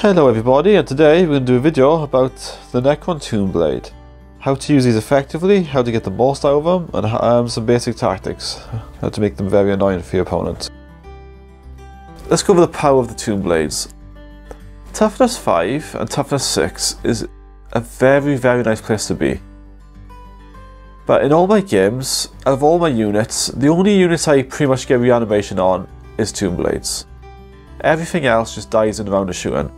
Hello everybody and today we're going to do a video about the Necron Tomb Blade. How to use these effectively, how to get the most out of them, and um, some basic tactics. How to make them very annoying for your opponent. Let's go over the power of the Tomb Blades. Toughness 5 and Toughness 6 is a very very nice place to be. But in all my games, out of all my units, the only units I pretty much get reanimation on is Tomb Blades. Everything else just dies in round of shooting.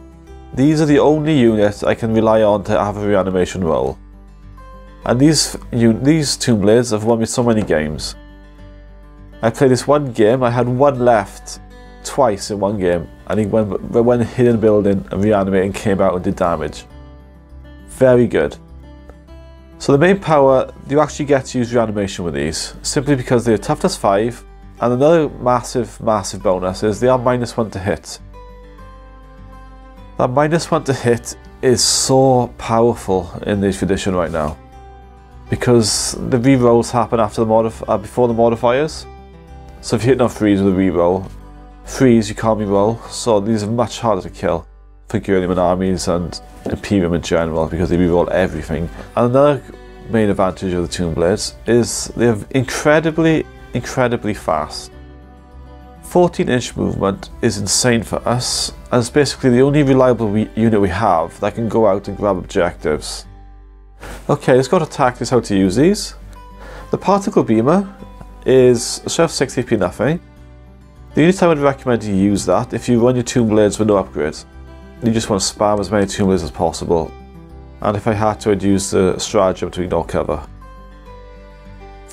These are the only units I can rely on to have a reanimation roll. And these these Tomb have won me so many games. I played this one game, I had one left twice in one game, and he went, went hid in a building and reanimated and came out and did damage. Very good. So the main power, you actually get to use reanimation with these, simply because they're toughness 5, and another massive, massive bonus is they are minus 1 to hit. That minus 1 to hit is so powerful in this edition right now. Because the rerolls happen after the modif uh, before the modifiers. So if you hit enough freeze with a reroll, freeze you can't reroll, so these are much harder to kill for Guilliman armies and Imperium in general because they reroll everything. And another main advantage of the Tomb Blades is they're incredibly, incredibly fast. 14 inch movement is insane for us, and it's basically the only reliable we unit we have that can go out and grab objectives. Okay, let's go to tactics how to use these. The Particle Beamer is chef 6 AP nothing. The only time I'd recommend you use that if you run your Tomb Blades with no upgrades. You just want to spam as many Tomb Blades as possible. And if I had to, I'd use the stratagem to ignore cover.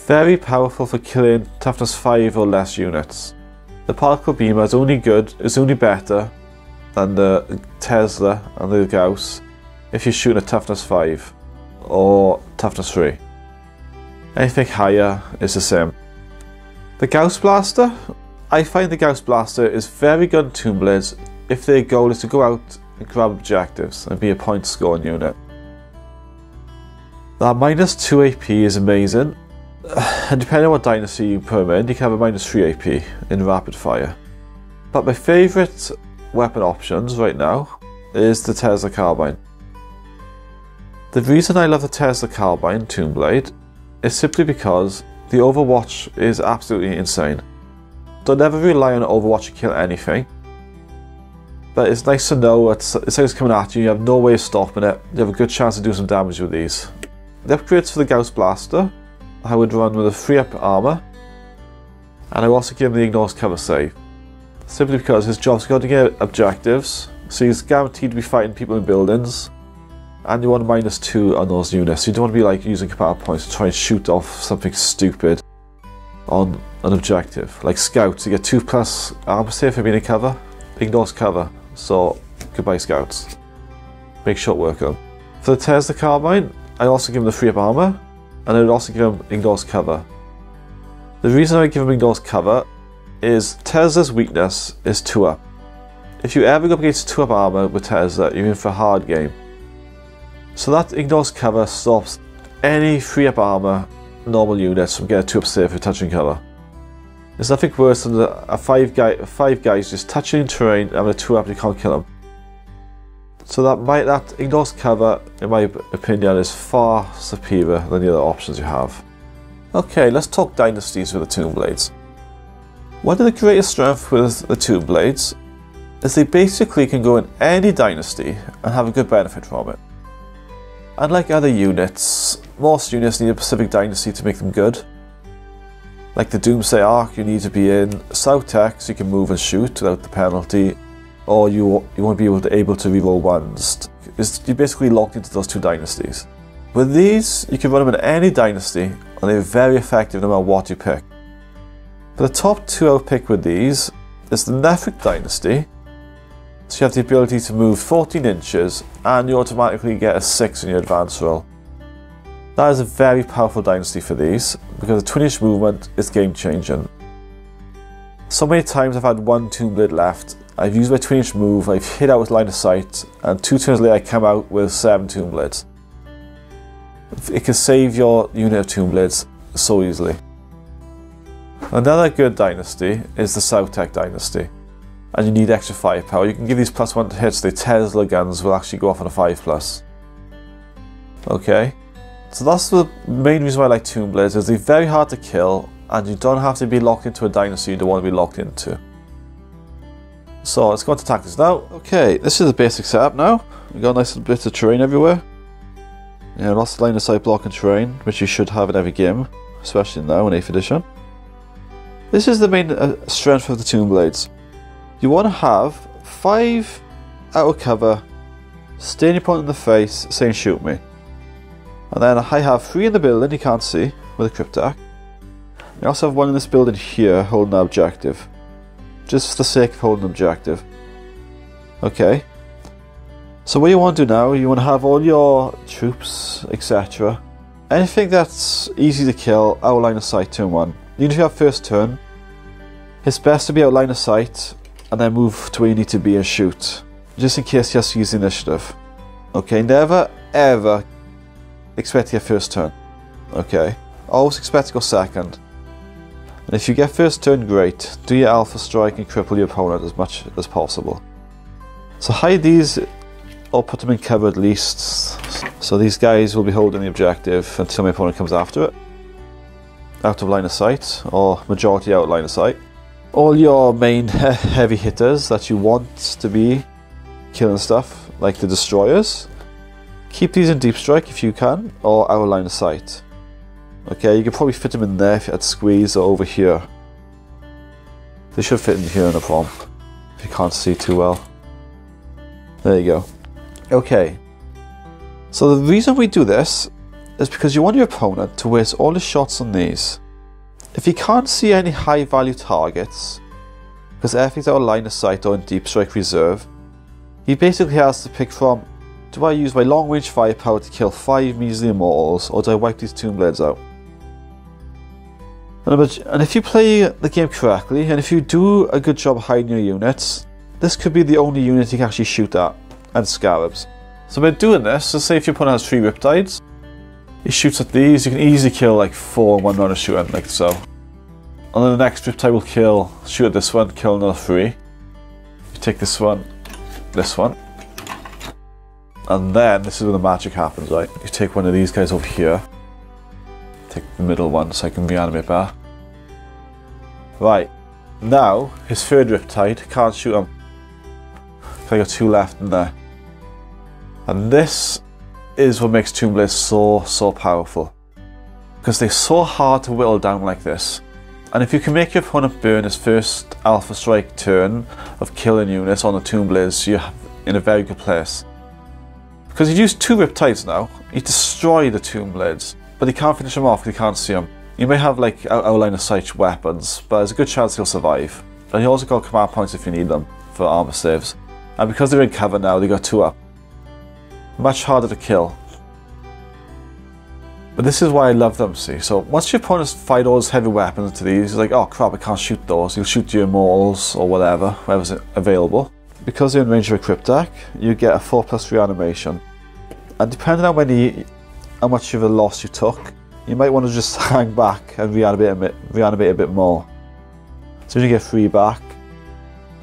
Very powerful for killing toughness 5 or less units. The particle beamer is only good, is only better than the Tesla and the Gauss if you're shooting a toughness 5 or toughness 3. Anything higher is the same. The Gauss Blaster, I find the Gauss Blaster is very good in Tomb Blades if their goal is to go out and grab objectives and be a point scoring unit. That minus 2 AP is amazing depending on what dynasty you put them in, you can have a minus 3 AP in rapid fire. But my favourite weapon options right now is the Tesla Carbine. The reason I love the Tesla Carbine Tomb Blade is simply because the Overwatch is absolutely insane. Don't ever rely on Overwatch to kill anything. But it's nice to know it's, it's like it's coming at you, you have no way of stopping it, you have a good chance to do some damage with these. The upgrades for the Gauss Blaster I would run with a free up armour and I would also give him the ignores cover save. Simply because his job's got to get objectives, so he's guaranteed to be fighting people in buildings, and you want minus two on those units. You don't want to be like using command points to try and shoot off something stupid on an objective. Like scouts, you get two plus armor save for being in cover, ignores cover, so goodbye scouts. Make short work of. For the Tesla Carbine, I also give him the free up armor, and I would also give him ignores cover. The reason I give him ignores cover is Tesla's weakness is 2 up. If you ever go up against 2 up armor with Tesla, you're in for a hard game. So that ignores cover stops any 3 up armor normal units from getting 2 up save for touching cover. There's nothing worse than a 5 guy, five guys just touching terrain and a 2 up you can't kill them. So that might that ignores cover, in my opinion, is far superior than the other options you have. Okay, let's talk dynasties with the Tomb Blades. One of the greatest strengths with the Tomb Blades is they basically can go in any dynasty and have a good benefit from it. Unlike other units, most units need a specific dynasty to make them good. Like the Doomsday Ark, you need to be in Sautekh so you can move and shoot without the penalty, or you you won't be able to able to reroll ones. It's, you're basically locked into those two dynasties. With these, you can run them in any dynasty, and they're very effective no matter what you pick. But the top two I'll pick with these is the Nephrekh dynasty. So you have the ability to move 14 inches, and you automatically get a 6 in your advance roll. That is a very powerful dynasty for these, because the twin inch movement is game changing. So many times I've had one Tomb Blade left I've used my 20 inch move, I've hit out with line of sight, and two turns later I come out with 7 Tomb Blades. It can save your unit of Tomb Blades so easily. Another good dynasty is the Sautekh dynasty. and you need extra firepower, you can give these plus one hits. The Tesla guns will actually go off on a five plus. Okay, so that's the main reason why I like Tomb Blades is they're very hard to kill, and you don't have to be locked into a dynasty you don't want to be locked into. So let's go into tactics now. Okay, this is the basic setup now. We've got a nice little bit of terrain everywhere. Yeah, lots of line of sight blocking terrain, which you should have in every game, especially now in 8th edition. This is the main uh, strength of the Tomb Blades. You want to have five out of cover, staring your opponent in the face, saying shoot me. And then I have three in the building you can't see with a cryptek. I also have one in this building here holding an objective. Just for the sake of holding objective. Okay. So what you want to do now, you want to have all your troops, etc. Anything that's easy to kill, out line of sight turn one. Even if you have first turn, it's best to be out line of sight and then move to where you need to be and shoot. Just in case you have to use the initiative. Okay, never ever expect your first turn. Okay? Always expect to go second. And if you get first turn, great. Do your alpha strike and cripple your opponent as much as possible. So hide these or put them in cover at least. So these guys will be holding the objective until my opponent comes after it. Out of line of sight, or majority out of line of sight. All your main heavy hitters that you want to be killing stuff, like the destroyers, keep these in deep strike if you can, or out of line of sight. Okay, you can probably fit them in there at squeeze or over here. They should fit in here no problem, if you can't see too well. There you go. Okay. So the reason we do this is because you want your opponent to waste all his shots on these. If he can't see any high value targets, because everything's out of line of sight or in deep strike reserve, he basically has to pick from do I use my long range firepower to kill 5 measly immortals or do I wipe these tomb blades out? And if you play the game correctly and if you do a good job hiding your units, this could be the only unit you can actually shoot at and scarabs. So by doing this, let's say if your opponent has three riptides, he shoots at these, you can easily kill like four in one round of shooting, like so. And then the next riptide will kill, shoot at this one, kill another three. You take this one, this one. And then, this is where the magic happens, right? You take one of these guys over here. Take the middle one so I can reanimate better. Right. Now, his third riptide can't shoot him I got two left in there. And this is what makes Tomb Blades so, so powerful. Because they're so hard to whittle down like this. And if you can make your opponent burn his first Alpha Strike turn of killing units on the Tomb Blades, you're in a very good place. Because you use two Riptides now, you destroy the Tomb Blades, but you can't finish them off because you can't see them. You may have like outline of sight weapons, but there's a good chance he'll survive. And you also got command points if you need them for armor saves. And because they're in cover now, they got two up. Much harder to kill. But this is why I love them, see. So once your opponents fight all his heavy weapons into these, he's like, oh crap, I can't shoot those. He'll shoot your immortals or whatever, whatever's available. Because you're in range of a cryptek, you get a 4 plus reanimation. And depending on when many, how much of a loss you took, you might want to just hang back and reanimate a bit, reanimate a bit more. So you get 3 back,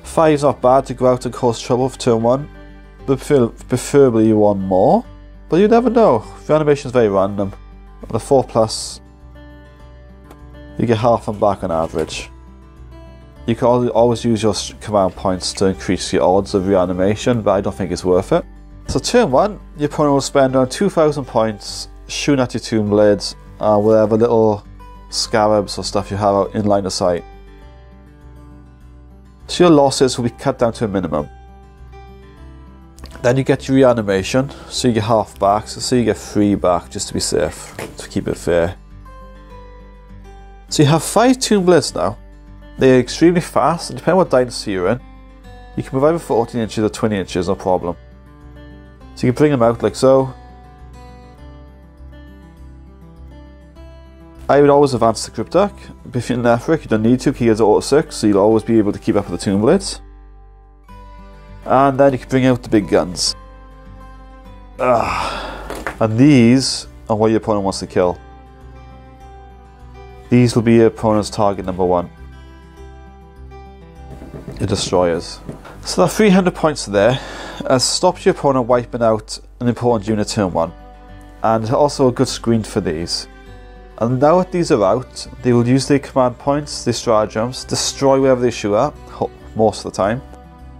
Five's not bad to go out and cause trouble for turn one, but preferably you want more. But you never know. The is very random. the 4 plus, you get half and back on average. You can always use your command points to increase your odds of reanimation, but I don't think it's worth it. So turn 1, your opponent will spend around 2,000 points shooting at your tomb blades whatever little scarabs or stuff you have out in line of sight so your losses will be cut down to a minimum. Then you get your reanimation, so you get half back, so you get three back just to be safe, to keep it fair. So you have five Tomb Blades now. They're extremely fast, and depending on what dynasty you're in, you can provide with 14 inches or 20 inches, no problem. So you can bring them out like so, I would always advance the Cryptek. If you're in Nephrekh, you don't need to, he has auto 6, so you'll always be able to keep up with the Tomb Blades. And then you can bring out the big guns. Ah. And these are what your opponent wants to kill. These will be your opponent's target number one. the destroyers. So that 300 points there has stopped your opponent wiping out an important unit turn 1 and also a good screen for these. And now that these are out, they will use their command points, their stratagems, destroy wherever they shoot at, most of the time.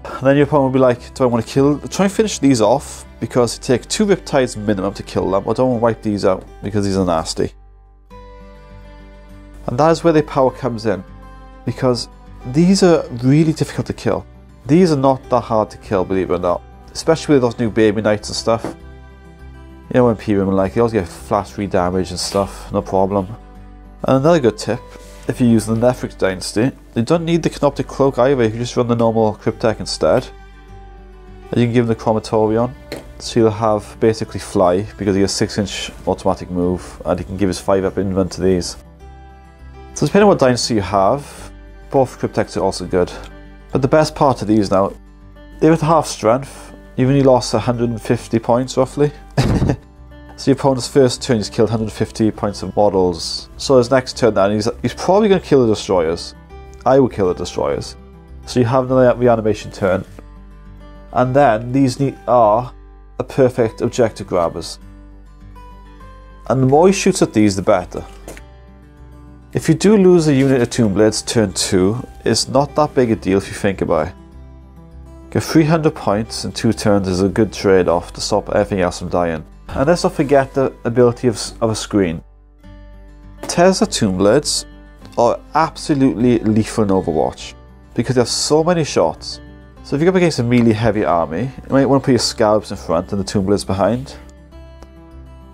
And then your opponent will be like, do I want to kill, try and finish these off, because it takes two Riptides minimum to kill them, I don't want to wipe these out, because these are nasty. And that is where their power comes in, because these are really difficult to kill. These are not that hard to kill, believe it or not. Especially with those new baby knights and stuff. You know, when Pyramid like, they always get flash free damage and stuff, no problem. And another good tip, if you use the Nephrekh Dynasty, you don't need the Canoptek Cloak either, you can just run the normal Cryptek instead. And you can give him the Chronometron, so you'll have basically fly, because he has 6 inch automatic move, and he can give his 5 up invuln to these. So depending on what dynasty you have, both Crypteks are also good. But the best part of these now, they're at half strength, you've only lost 150 points roughly. so your opponent's first turn he's killed 150 points of models. So his next turn then he's, he's probably going to kill the destroyers. I will kill the destroyers. So you have another reanimation turn. And then these are a perfect objective grabbers. And the more he shoots at these the better. If you do lose a unit of Tomb Blades turn 2, it's not that big a deal if you think about it. Get 300 points in 2 turns is a good trade-off to stop everything else from dying. And let's not forget the ability of, of a screen. Tesla Tomb Blades are absolutely lethal in Overwatch because they have so many shots. So if you're up against a melee heavy army, you might want to put your scalps in front and the Tomb Blades behind.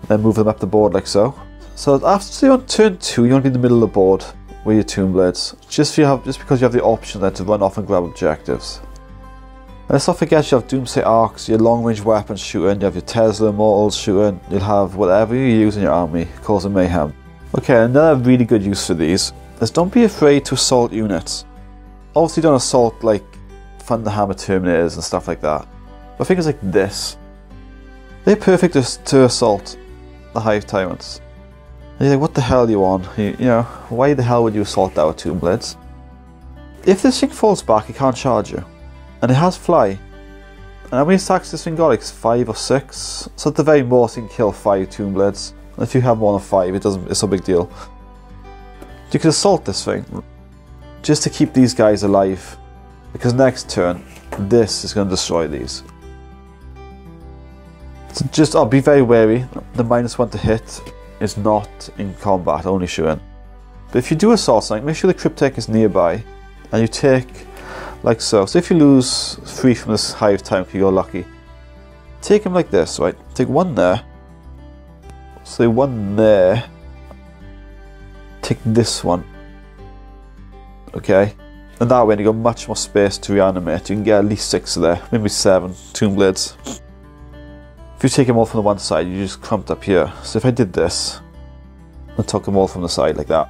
Then move them up the board like so. So after you're on turn 2, you want to be in the middle of the board with your Tomb Blades, just, you have, just because you have the option then to run off and grab objectives. Let's not forget you have Doomsday Arks, your long range weapons shooting, you have your Tesla Immortals shooting, you'll have whatever you use in your army causing mayhem. Okay, another really good use for these is don't be afraid to assault units. Obviously don't assault like Thunderhammer Terminators and stuff like that, but things like this, they're perfect to, to assault the Hive Tyrants. And you're like, what the hell are you on? You, you know, why the hell would you assault that with Tomb Blades? If this thing falls back, it can't charge you. And it has fly. And how many attacks this thing got? Like five or six? So at the very most, you can kill five Tomb Blades. And if you have more than five, it doesn't. It's a big deal. You can assault this thing. Just to keep these guys alive. Because next turn, this is going to destroy these. So just, I'll be very wary. The minus one to hit is not in combat, only shooting. But if you do assault something, make sure the Cryptek is nearby, and you take like so. So if you lose three from this hive time, if you go lucky, take them like this, right? Take one there, say one there, take this one, okay? And that way you got much more space to reanimate. You can get at least six there, maybe seven Tomb Blades. If you take them all from the one side, you just clumped up here. So if I did this, and took them all from the side like that,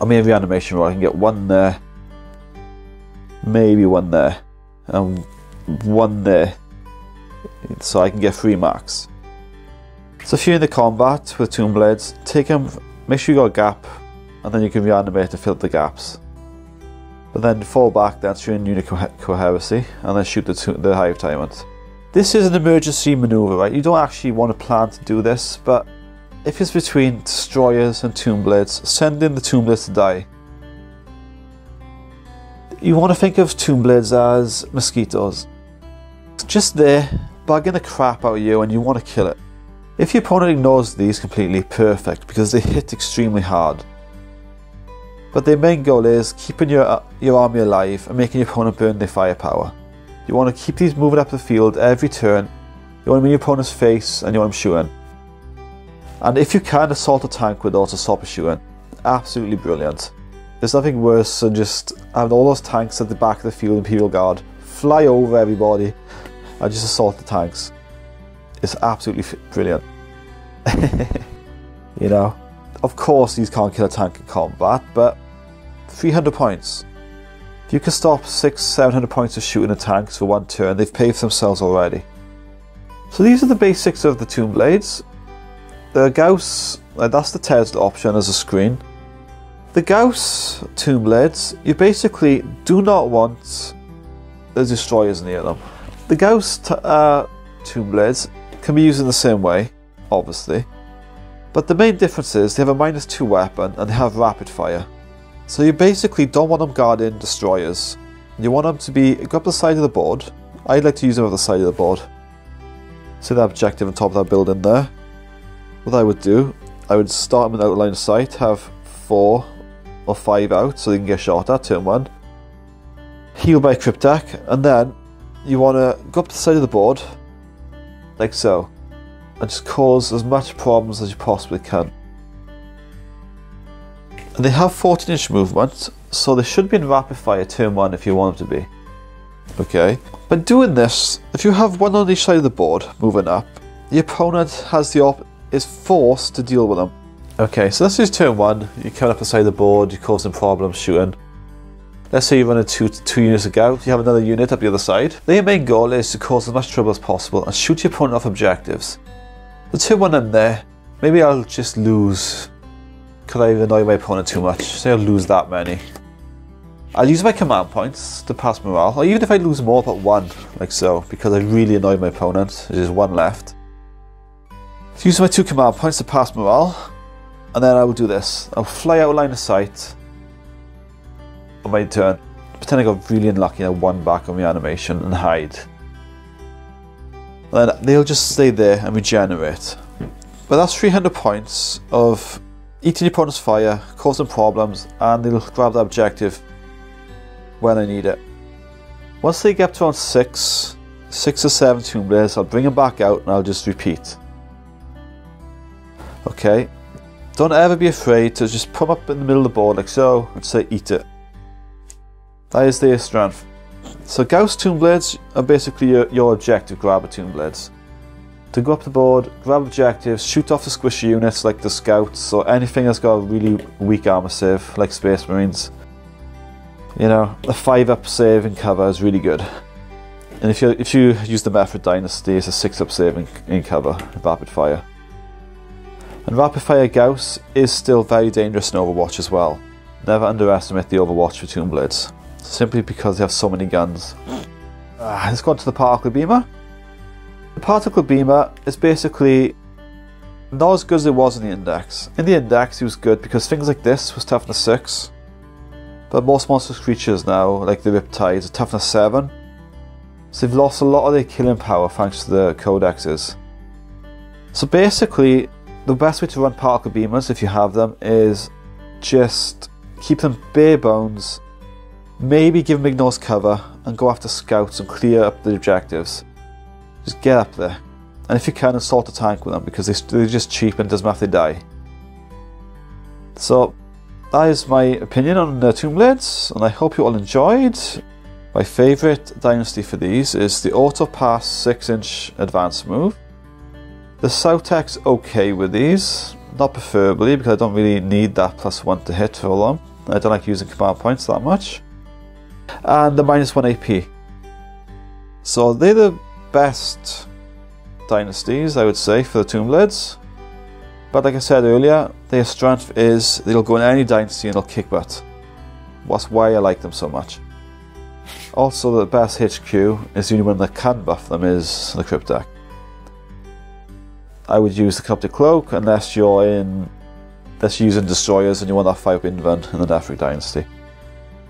I mean reanimation roll, I can get one there, maybe one there, and one there. So I can get three marks. So if you're in the combat with Tomb Blades, take them, make sure you got a gap, and then you can reanimate to fill the gaps. But then fall back, that's your unit coherency, and then shoot the, the Hive Tyrant. This is an emergency maneuver, right? You don't actually want to plan to do this, but if it's between destroyers and tomb blades, send in the tomb blades to die. You want to think of tomb blades as mosquitoes. It's just there, bugging the crap out of you and you want to kill it. If your opponent ignores these completely, perfect, because they hit extremely hard. But their main goal is keeping your, your army alive and making your opponent burn their firepower. You want to keep these moving up the field every turn. You want to be in your opponent's face and you want them shooting. And if you can assault a tank with auto stopper shooting, absolutely brilliant. There's nothing worse than just having all those tanks at the back of the field, Imperial Guard, fly over everybody and just assault the tanks. It's absolutely brilliant. you know, of course these can't kill a tank in combat, but 300 points. If you can stop six, seven hundred points of shooting a tanks for one turn, they've paved themselves already. So these are the basics of the Tomb Blades. The Gauss, uh, that's the Tesla option as a screen. The Gauss tomb blades, you basically do not want the destroyers near them. The Gauss uh, tomb blades can be used in the same way, obviously, but the main difference is they have a minus two weapon and they have rapid fire. So you basically don't want them guarding destroyers. You want them to be go up the side of the board. I'd like to use them on the side of the board. See that objective on top of that building there? What I would do, I would start them in outline sight, have four or five out so they can get shot at, turn one. Heal by Cryptek, and then you want to go up the side of the board, like so, and just cause as much problems as you possibly can. And they have 14 inch movement, so they should be in rapid fire turn 1 if you want them to be. Okay, but doing this, if you have one on each side of the board moving up, the opponent has the op is forced to deal with them. Okay, so this is turn 1, you come up the side of the board, you cause them problems shooting. Let's say you run a two, two units of gout, you have another unit up the other side. Their main goal is to cause as much trouble as possible and shoot your opponent off objectives. The turn 1 I'm there, maybe I'll just lose could I annoy my opponent too much? Say I'll lose that many. I'll use my command points to pass morale, or even if I lose more but one, like so, because I really annoyed my opponent, there's one left. So use my two command points to pass morale, and then I will do this. I'll fly out line of sight on my turn, pretend I got really unlucky and I won back on my animation and hide. And then they'll just stay there and regenerate. But that's 300 points of eating your opponent's fire, causing problems, and they'll grab the objective when I need it. Once they get to around 6, 6 or 7 Tomb Blades, I'll bring them back out and I'll just repeat. Okay, don't ever be afraid to just them up in the middle of the board like so and say eat it. That is their strength. So Gauss Tomb Blades are basically your, your objective grabber Tomb Blades to go up the board, grab objectives, shoot off the squishy units like the scouts or anything that's got a really weak armor save like Space Marines. You know, a 5 up save in cover is really good. And if you if you use the Mephrit Dynasty, it's a 6 up save in, in cover, rapid fire. And rapid fire Gauss is still very dangerous in Overwatch as well. Never underestimate the Overwatch for Tomb Blades, simply because they have so many guns. Ah, let's go on to the Particle Beamer. The particle beamer is basically not as good as it was in the index. In the index, he was good because things like this was toughness 6. But most monstrous creatures now, like the Riptides, are toughness 7. So they've lost a lot of their killing power thanks to the codexes. So basically, the best way to run particle beamers, if you have them, is just keep them bare bones, maybe give them ignores cover, and go after scouts and clear up the objectives. Just get up there. And if you can, assault a tank with them because they're just cheap and doesn't matter if they die. So, that is my opinion on uh, Tomb Blades, and I hope you all enjoyed. My favourite dynasty for these is the Auto Pass 6 inch advance move. The Sautekh's okay with these, not preferably because I don't really need that plus 1 to hit for them. I don't like using command points that much. And the minus 1 AP. So they're the best dynasties, I would say, for the Tomb Blades. But like I said earlier, their strength is they'll go in any dynasty and they'll kick butt. That's why I like them so much. Also, the best HQ is the only one that can buff them is the Cryptek. I would use the Canoptek Cloak unless you're in unless you're using destroyers and you want that 5 Invuln in the Nephrekh Dynasty.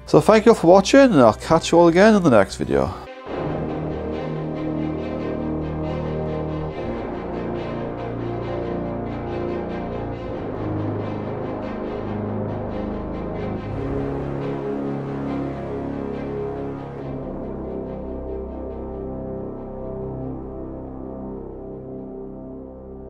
So thank you all for watching and I'll catch you all again in the next video.